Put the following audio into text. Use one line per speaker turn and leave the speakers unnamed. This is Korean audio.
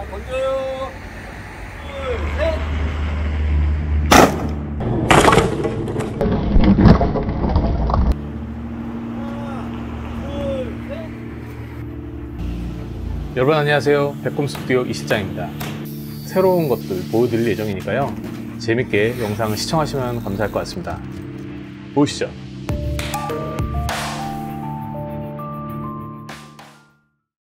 자, 던져요. 둘, 셋.
여러분 안녕하세요. 백곰 스튜디오 이실장입니다. 새로운 것들 보여드릴 예정이니까요. 재밌게 영상을 시청하시면 감사할 것 같습니다. 보시죠.